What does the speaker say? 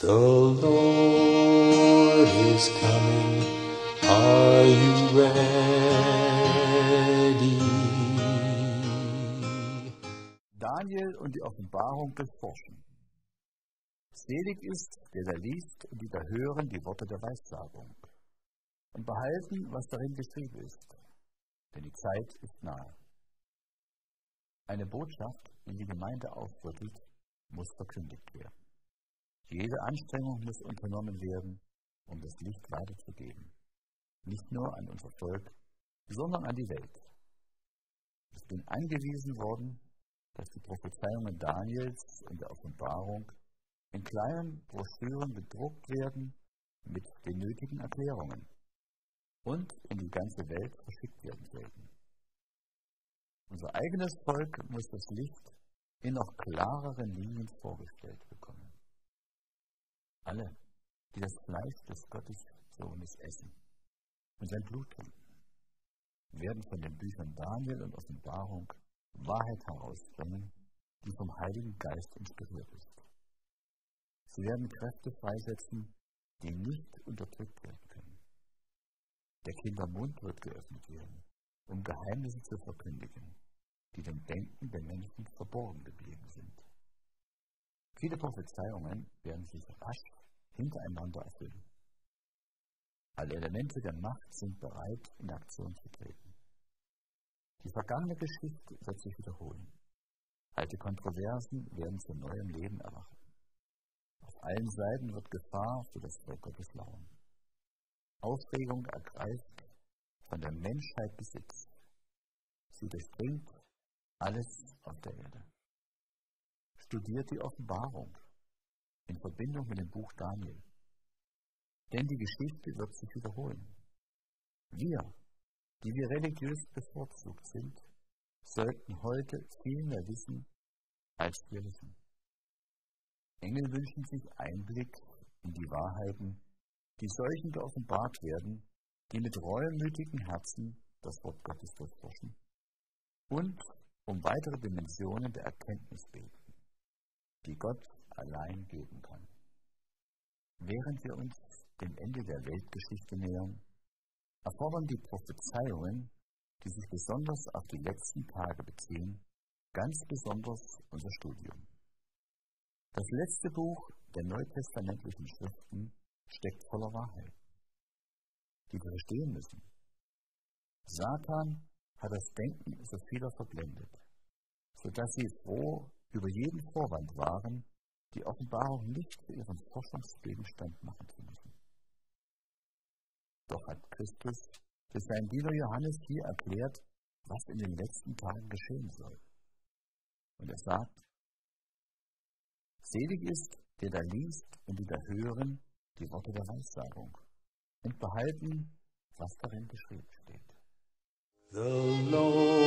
The Lord is coming. Are you ready? Daniel und die Offenbarung durchforschen. Selig ist, der da liest und die da hören die Worte der Weissagung und behalten, was darin geschrieben ist, denn die Zeit ist nahe. Eine Botschaft, die die Gemeinde aufrüttelt, muss verkündigt werden. Jede Anstrengung muss unternommen werden, um das Licht weiterzugeben. Nicht nur an unser Volk, sondern an die Welt. Ich bin angewiesen worden, dass die Prophezeiungen Daniels und der Offenbarung in kleinen Broschüren gedruckt werden mit den nötigen Erklärungen und in die ganze Welt verschickt werden sollten. Unser eigenes Volk muss das Licht in noch klareren Linien vorgestellt bekommen. Alle, die das Fleisch des Gottessohnes essen und sein Blut trinken, werden von den Büchern Daniel und Offenbarung Wahrheit herausbringen, die vom Heiligen Geist inspiriert ist. Sie werden Kräfte freisetzen, die nicht unterdrückt werden können. Der Kindermund wird geöffnet werden, um Geheimnisse zu verkündigen, die dem Denken der Menschen verborgen geblieben. Viele Prophezeiungen werden sich rasch hintereinander erfüllen. Alle Elemente der Macht sind bereit, in Aktion zu treten. Die vergangene Geschichte wird sich wiederholen. Alte Kontroversen werden zu neuem Leben erwachen. Auf allen Seiten wird Gefahr für das Volk Gottes lauern. Aufregung ergreift von der Menschheit Besitz. Sie durchdringt alles auf der Erde. Studiert die Offenbarung in Verbindung mit dem Buch Daniel. Denn die Geschichte wird sich wiederholen. Wir, die wir religiös bevorzugt sind, sollten heute viel mehr wissen, als wir wissen. Engel wünschen sich Einblick in die Wahrheiten, die solchen geoffenbart werden, die mit reumütigen Herzen das Wort Gottes durchforschen und um weitere Dimensionen der Erkenntnis beten, die Gott allein geben kann. Während wir uns dem Ende der Weltgeschichte nähern, erfordern die Prophezeiungen, die sich besonders auf die letzten Tage beziehen, ganz besonders unser Studium. Das letzte Buch der neutestamentlichen Schriften steckt voller Wahrheit, die wir verstehen müssen. Satan hat das Denken so vieler verblendet, sodass sie froh über jeden Vorwand waren, die Offenbarung nicht zu ihrem Forschungsgegenstand machen zu müssen. Doch hat Christus durch seinen Diener Johannes hier erklärt, was in den letzten Tagen geschehen soll. Und er sagt, Selig ist, der da liest und die da hören die Worte der Weissagung und behalten, was darin geschrieben steht. The Lord